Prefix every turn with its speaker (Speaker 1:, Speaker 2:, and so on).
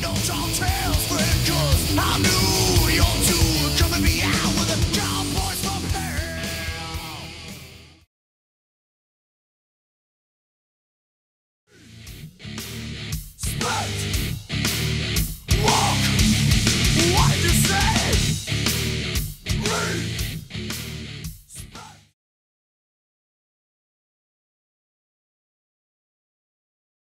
Speaker 1: no tall tales, friend, cause I knew.